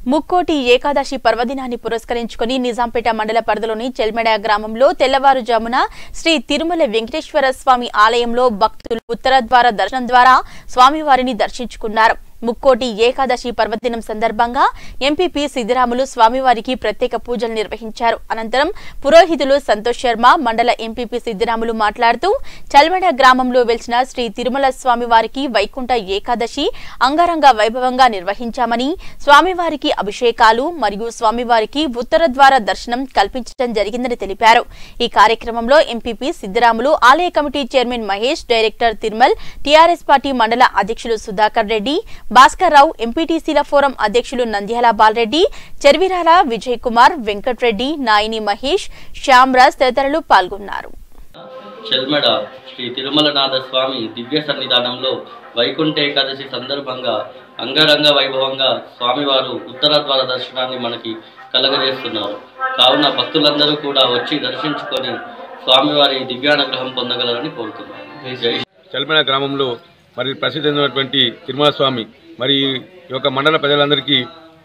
ముక్కోటి ఏకాదశి పర్వదినాన్ని పురస్కరించుకుని నిజాంపేట మండల పరిధిలోని చెల్మెడ గ్రామంలో తెల్లవారుజామున శ్రీ తిరుమల వెంకటేశ్వర స్వామి ఆలయంలో భక్తులు ఉత్తర ద్వార దర్శనం ద్వారా స్వామివారిని దర్శించుకున్నారు. ముక్కోటి ఏకాదశి పర్వదినం సందర్భంగా ఎంపీపీ సిద్దిరాములు స్వామివారికి ప్రత్యేక పూజలు నిర్వహించారు. అనంతరం పురోహితులు సంతోష్ శర్మ మండల ఎంపీపీ సిద్దిరాములు మాట్లాడుతూ చల్మడ గ్రామంలో వెలిసిన శ్రీ తిరుమల స్వామివారికి వైకుంఠ ఏకాదశి అంగరంగ వైభవంగా నిర్వహించామని స్వామివారికి అభిషేకాలు మరియు స్వామివారికి ఉత్తర ద్వార దర్శనం కల్పించడం జరిగిందని తెలిపారు. ఈ కార్యక్రమంలో ఎంపీపీ సిద్దిరాములు ఆలయ committee chairman Mahesh director Tirumal TRS party మండల అధ్యక్షులు సుధాకర్ రెడ్డి భాస్కర్ రావు ఎంపీటీసీల ఫోరం అధ్యక్షులు నంద్యాల బాలరెడ్డి చెర్విరాల విజయ్ కుమార్ వెంకట్రెడ్డి నాయిని మహేష్ శ్యామ్రాజ్ తదితరులు పాల్గొన్నారు. చెల్మెడ శ్రీ తిరుమలనాథ స్వామి దివ్య సన్నిధానంలో వైకుంఠ ఏకాదశి సందర్భంగా అంగరంగ వైభవంగా స్వామివారు ఉత్తర ద్వార దర్శనాన్ని మనకి కలగజేస్తున్నారు. కావున భక్తులందరూ కూడా వచ్చి దర్శించుకొని స్వామివారి దివ్యానుగ్రహం పొందగలరని కోరుతున్నాను. జై చల్మెడ గ్రామంలో మరి ప్రసిద్ధి చెందినటువంటి తిరుమలస్వామి మరి ఈ యొక్క మండల ప్రజలందరికీ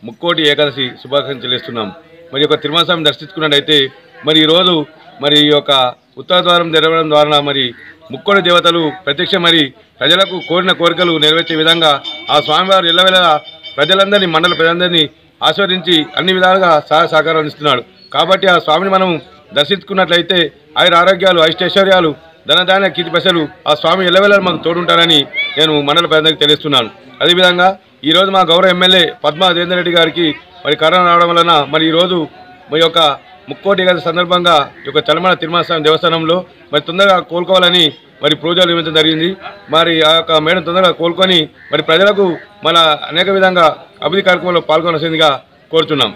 ముక్కోటి ఏకాదశి శుభాకాంక్షలు చెల్లిస్తున్నాం. మరి యొక్క తిరుమలస్వామి దర్శించుకున్నట్టయితే మరి ఈరోజు మరి ఈ యొక్క ఉత్తర ద్వారం తెరవడం ద్వారా మరి ముక్కోటి దేవతలు ప్రత్యక్ష మరి ప్రజలకు కోరిన కోరికలు నెరవేర్చే విధంగా ఆ స్వామివారు ఎల్లవేళ ప్రజలందరినీ మండల ప్రజలందరినీ ఆస్వాదించి అన్ని విధాలుగా సహాయ సహకారాలు ఇస్తున్నాడు కాబట్టి ఆ స్వామిని మనం దర్శించుకున్నట్లయితే ఆయన ఆరోగ్యాలు ఐష్టైశ్వర్యాలు ధనధాన్య కీర్తి పెసలు ఆ స్వామి ఎల్లవేళలు మనకు తోడుంటారని నేను మండల ప్రజలకు తెలుస్తున్నాను. అదేవిధంగా ఈరోజు మా గౌరవ ఎమ్మెల్యే పద్మా దేవేందర్ రెడ్డి గారికి మరి కరోనా రావడం వలన మరి ఈరోజు మీ యొక్క ముక్కోటి గది సందర్భంగా ఈ యొక్క తెలంగాణ తిరుమలస్వామి దేవస్థానంలో మరి తొందరగా కోలుకోవాలని మరి పూజలు నిర్మించడం జరిగింది. మరి ఆ యొక్క మేడం తొందరగా కోలుకొని మరి ప్రజలకు మన అనేక విధంగా అభివృద్ధి కార్యక్రమంలో పాల్గొనసిందిగా కోరుతున్నాం